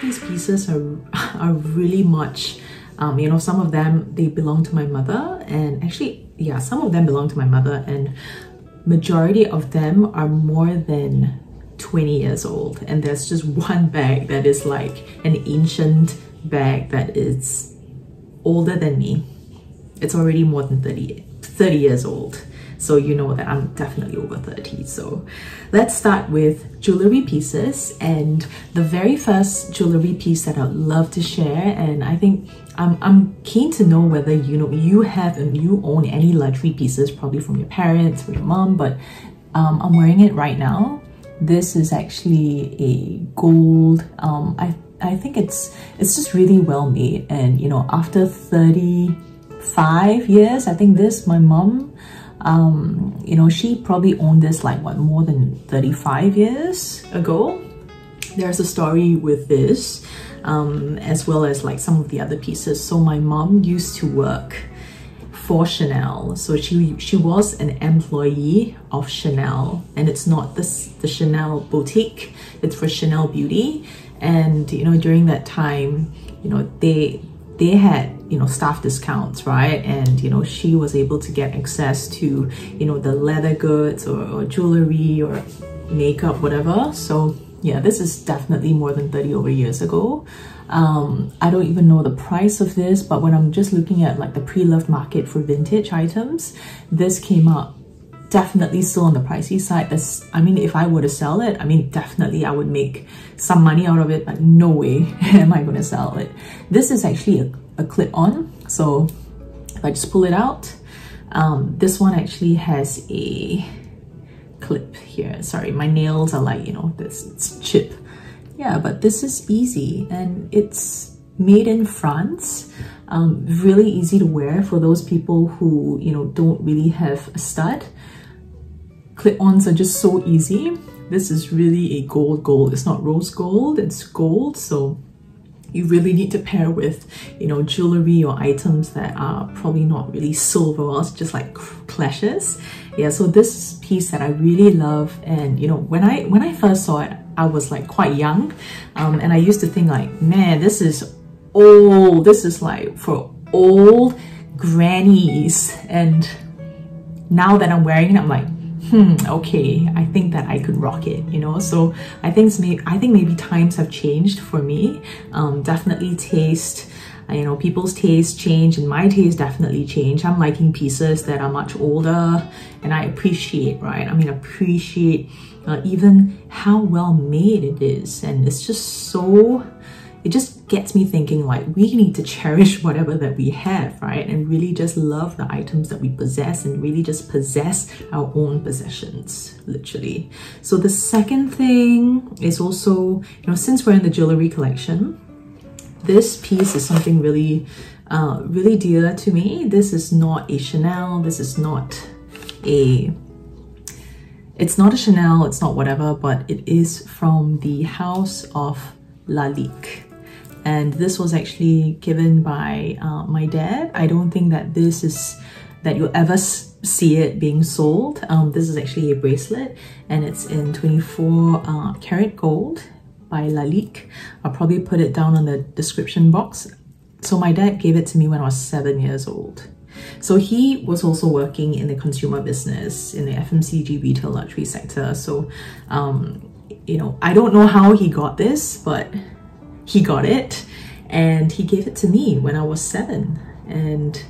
these pieces are, are really much, um, you know, some of them, they belong to my mother and actually, yeah, some of them belong to my mother and majority of them are more than 20 years old and there's just one bag that is like an ancient bag that is older than me. It's already more than 30, 30 years old. So you know that I'm definitely over 30. So let's start with jewelry pieces. And the very first jewelry piece that I'd love to share, and I think I'm, I'm keen to know whether you know you have and you own any luxury pieces, probably from your parents, from your mom, but um, I'm wearing it right now. This is actually a gold, um, I, I think it's, it's just really well made. And you know, after 35 years, I think this, my mom, um, you know, she probably owned this like what, more than 35 years ago. There's a story with this, um, as well as like some of the other pieces. So my mom used to work for Chanel. So she she was an employee of Chanel and it's not this the Chanel boutique, it's for Chanel Beauty. And you know, during that time, you know, they they had you know staff discounts right? And you know she was able to get access to you know the leather goods or, or jewelry or makeup whatever. So yeah this is definitely more than 30 over years ago. Um, I don't even know the price of this but when I'm just looking at like the pre-loved market for vintage items this came up definitely still on the pricey side. That's, I mean, if I were to sell it, I mean, definitely I would make some money out of it, but no way am I going to sell it. This is actually a, a clip-on. So if I just pull it out, um, this one actually has a clip here. Sorry, my nails are like, you know, this it's chip. Yeah, but this is easy and it's made in France. Um, really easy to wear for those people who, you know, don't really have a stud clip-ons are just so easy. This is really a gold gold. It's not rose gold, it's gold. So you really need to pair with, you know, jewelry or items that are probably not really silver or just like clashes. Yeah, so this piece that I really love and, you know, when I when I first saw it, I was like quite young um, and I used to think like, man, this is old. This is like for old grannies. And now that I'm wearing it, I'm like, hmm, okay, I think that I could rock it, you know? So I think maybe, I think maybe times have changed for me. Um, definitely taste, uh, you know, people's taste change and my taste definitely change. I'm liking pieces that are much older and I appreciate, right? I mean, appreciate uh, even how well made it is. And it's just so it just gets me thinking like we need to cherish whatever that we have, right? And really just love the items that we possess and really just possess our own possessions, literally. So the second thing is also, you know, since we're in the jewelry collection, this piece is something really, uh, really dear to me. This is not a Chanel, this is not a it's not a Chanel, it's not whatever, but it is from the house of Lalique and this was actually given by uh, my dad. I don't think that this is that you'll ever see it being sold. Um, this is actually a bracelet and it's in 24 uh, karat gold by Lalique. I'll probably put it down on the description box. So my dad gave it to me when I was seven years old. So he was also working in the consumer business in the FMCG retail luxury sector. So, um, you know, I don't know how he got this, but he got it and he gave it to me when I was seven. And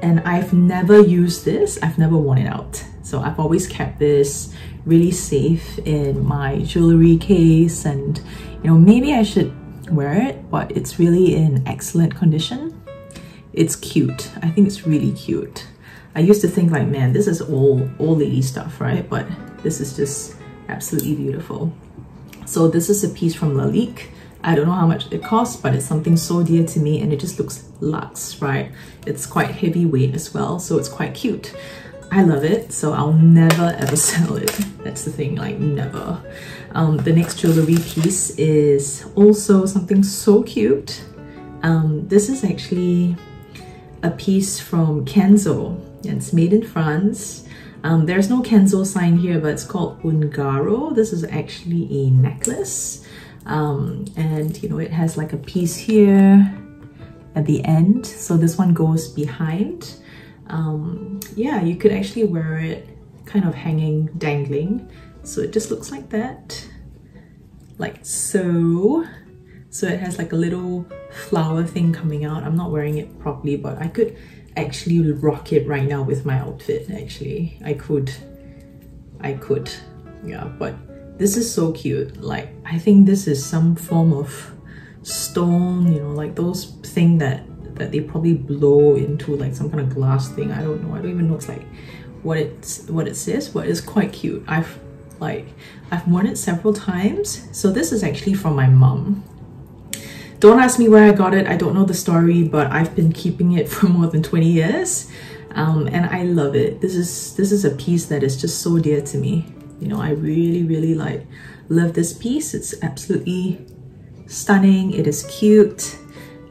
and I've never used this. I've never worn it out. So I've always kept this really safe in my jewelry case and you know maybe I should wear it but it's really in excellent condition. It's cute. I think it's really cute. I used to think like man this is all old lady stuff right? But this is just absolutely beautiful. So this is a piece from Lalique I don't know how much it costs, but it's something so dear to me and it just looks luxe, right? It's quite heavyweight as well, so it's quite cute. I love it, so I'll never ever sell it. That's the thing, like never. Um, the next jewelry piece is also something so cute. Um, this is actually a piece from Kenzo. And it's made in France. Um, there's no Kenzo sign here, but it's called Ungaro. This is actually a necklace. Um, and you know it has like a piece here at the end. So this one goes behind. Um, yeah you could actually wear it kind of hanging dangling. So it just looks like that. Like so. So it has like a little flower thing coming out. I'm not wearing it properly but I could actually rock it right now with my outfit actually. I could. I could. Yeah but this is so cute like I think this is some form of stone you know like those thing that that they probably blow into like some kind of glass thing I don't know I don't even know it's like what it's what it says but it's quite cute I've like I've worn it several times so this is actually from my mom don't ask me where I got it. I don't know the story, but I've been keeping it for more than 20 years. Um, and I love it. This is this is a piece that is just so dear to me. You know, I really, really like love this piece. It's absolutely stunning. It is cute.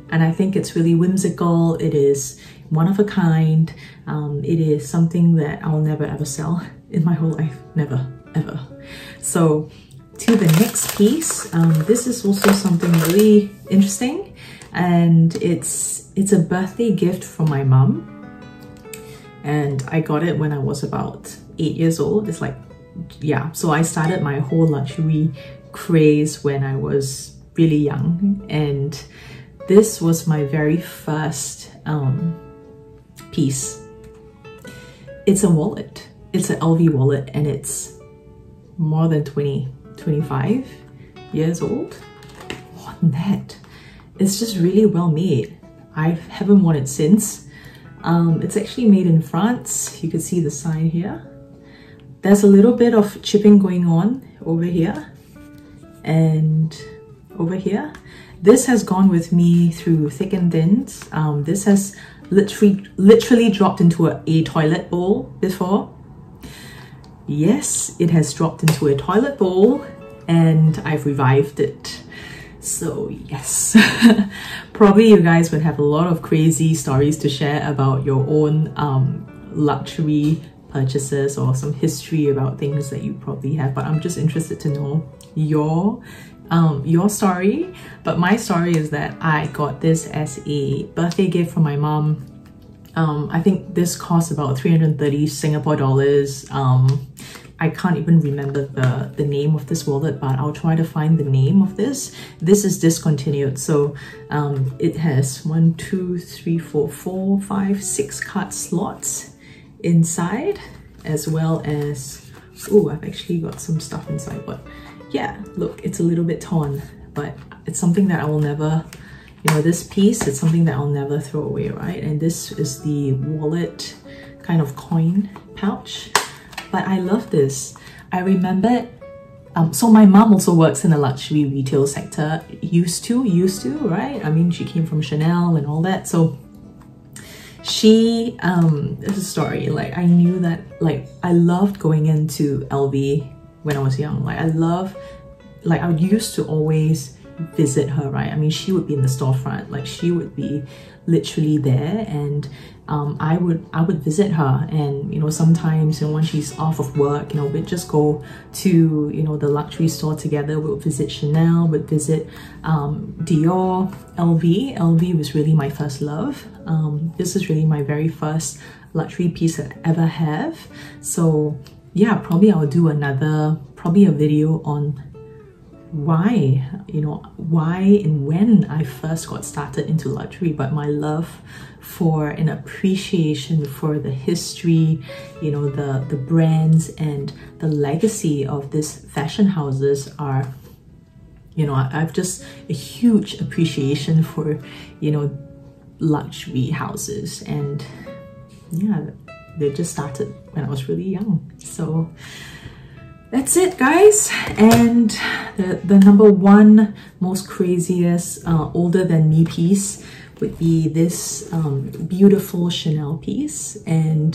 And I think it's really whimsical. It is one of a kind. Um, it is something that I'll never ever sell in my whole life. Never, ever. So to the next piece. Um, this is also something really interesting and it's it's a birthday gift from my mom and I got it when I was about eight years old. It's like, yeah, so I started my whole luxury craze when I was really young and this was my very first um, piece. It's a wallet. It's an LV wallet and it's more than 20 25 years old. More than that. It's just really well made. I haven't worn it since. Um, it's actually made in France. You can see the sign here. There's a little bit of chipping going on over here and over here. This has gone with me through thick and thin. Um, this has literally literally dropped into a, a toilet bowl before yes, it has dropped into a toilet bowl and I've revived it. So yes, probably you guys would have a lot of crazy stories to share about your own um, luxury purchases or some history about things that you probably have, but I'm just interested to know your um, your story. But my story is that I got this as a birthday gift from my mom um, I think this cost about 330 Singapore dollars. Um, I can't even remember the, the name of this wallet, but I'll try to find the name of this. This is discontinued. So um, it has one, two, three, four, four, five, six card slots inside, as well as, oh, I've actually got some stuff inside, but yeah, look, it's a little bit torn, but it's something that I will never you know, this piece it's something that I'll never throw away, right? And this is the wallet kind of coin pouch. But I love this. I remember, um, so my mom also works in the luxury retail sector, used to, used to, right? I mean, she came from Chanel and all that. So she, um, this is a story, like I knew that, like I loved going into LV when I was young. Like I love, like I used to always visit her, right? I mean, she would be in the storefront, like she would be literally there and um, I would I would visit her. And you know sometimes you know when she's off of work you know we'd just go to you know the luxury store together. We'd visit Chanel we'd visit um, Dior LV LV was really my first love. Um, this is really my very first luxury piece I ever have. So yeah probably I'll do another probably a video on why, you know, why and when I first got started into luxury, but my love for an appreciation for the history, you know, the, the brands and the legacy of these fashion houses are, you know, I've just a huge appreciation for, you know, luxury houses and yeah, they just started when I was really young. So that's it guys and the, the number one most craziest uh, older than me piece would be this um, beautiful Chanel piece. And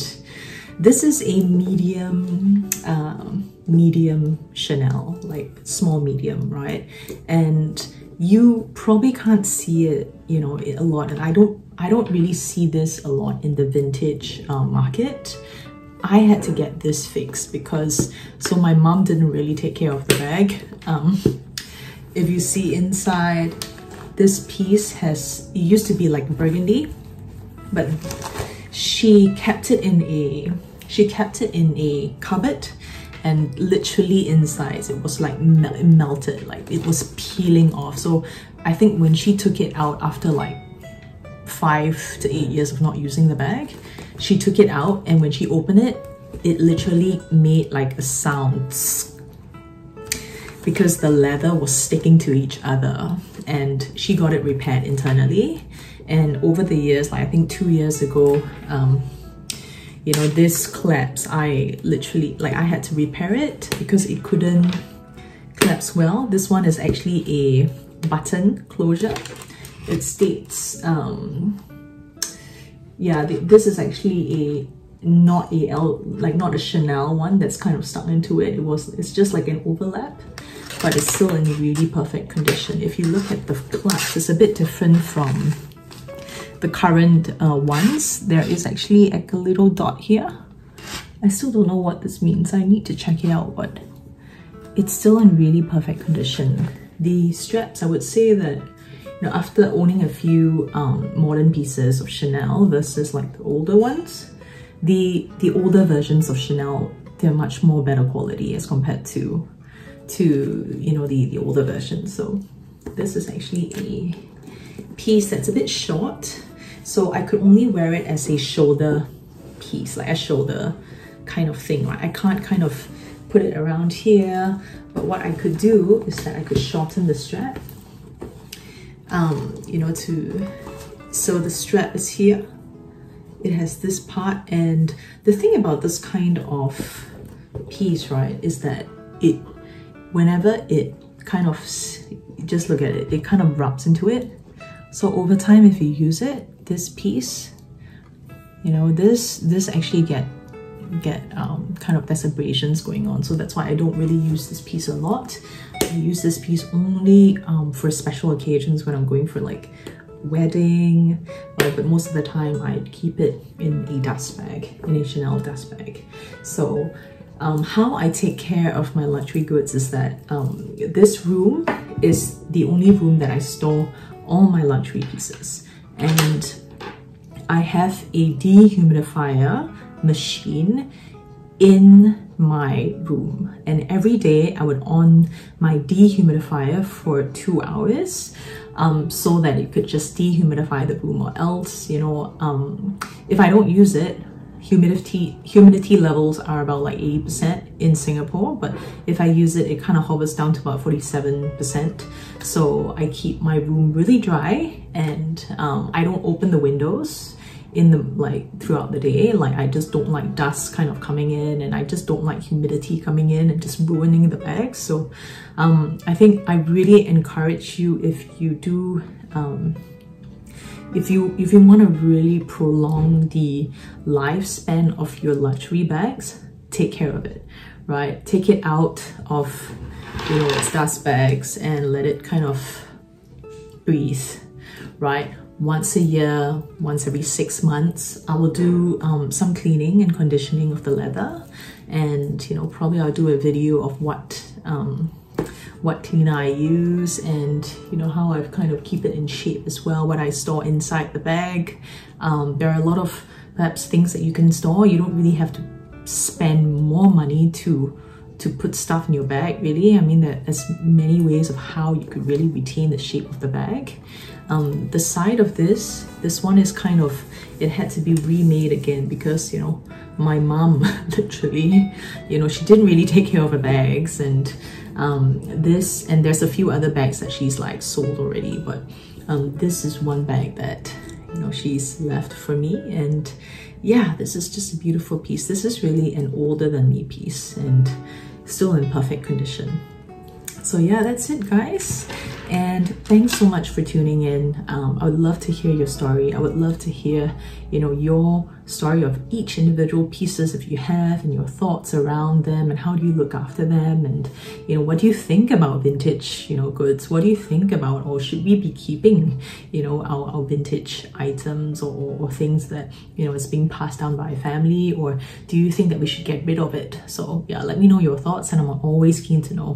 this is a medium um, medium Chanel like small medium right? And you probably can't see it you know a lot. And I don't I don't really see this a lot in the vintage uh, market I had to get this fixed because so my mom didn't really take care of the bag. Um, if you see inside, this piece has, it used to be like burgundy, but she kept it in a, she kept it in a cupboard and literally inside it was like melted, like it was peeling off. So I think when she took it out after like five to eight years of not using the bag, she took it out and when she opened it, it literally made like a sound because the leather was sticking to each other. And she got it repaired internally. And over the years like i think two years ago um you know this collapse i literally like i had to repair it because it couldn't collapse well. This one is actually a button closure. It states um yeah this is actually a not a L like not a Chanel one that's kind of stuck into it it was it's just like an overlap but it's still in really perfect condition. If you look at the clasp, it's a bit different from the current uh, ones. There is actually like a little dot here. I still don't know what this means. I need to check it out, but it's still in really perfect condition. The straps, I would say that know, after owning a few um, modern pieces of Chanel versus like the older ones, the the older versions of Chanel, they're much more better quality as compared to to, you know, the, the older version. So this is actually a piece that's a bit short. So I could only wear it as a shoulder piece, like a shoulder kind of thing, right? I can't kind of put it around here. But what I could do is that I could shorten the strap, um, you know, to, so the strap is here. It has this part and the thing about this kind of piece, right, is that it whenever it kind of, just look at it, it kind of rubs into it. So over time, if you use it, this piece, you know, this, this actually get, get um, kind of there's abrasions going on. So that's why I don't really use this piece a lot. Use this piece only um, for special occasions when I'm going for like wedding, but most of the time I'd keep it in a dust bag, in a Chanel dust bag. So um, how I take care of my luxury goods is that um, this room is the only room that I store all my luxury pieces. And I have a dehumidifier machine in my room. And every day I would on my dehumidifier for two hours um, so that it could just dehumidify the room or else you know um, if I don't use it humidity humidity levels are about like 80% in Singapore but if I use it it kind of hovers down to about 47% so I keep my room really dry and um, I don't open the windows in the like throughout the day. Like I just don't like dust kind of coming in and I just don't like humidity coming in and just ruining the bags. So um, I think I really encourage you if you do um, if you if you want to really prolong the lifespan of your luxury bags take care of it right? Take it out of you know its dust bags and let it kind of breathe right once a year once every six months i will do um, some cleaning and conditioning of the leather. And you know probably i'll do a video of what um, what cleaner I use and you know how I've kind of keep it in shape as well what I store inside the bag. Um, there are a lot of perhaps things that you can store. You don't really have to spend more money to to put stuff in your bag really. I mean there's many ways of how you could really retain the shape of the bag. Um, the side of this this one is kind of it had to be remade again because you know my mom literally you know she didn't really take care of her bags and um, this and there's a few other bags that she's like sold already but um, this is one bag that you know she's left for me and yeah this is just a beautiful piece. This is really an older than me piece and still in perfect condition so yeah that's it guys. And thanks so much for tuning in. Um, i would love to hear your story. I would love to hear you know your story of each individual pieces if you have and your thoughts around them and how do you look after them and you know what do you think about vintage you know goods? What do you think about or should we be keeping you know our, our vintage items or, or things that you know is being passed down by family? Or do you think that we should get rid of it? So yeah let me know your thoughts and i'm always keen to know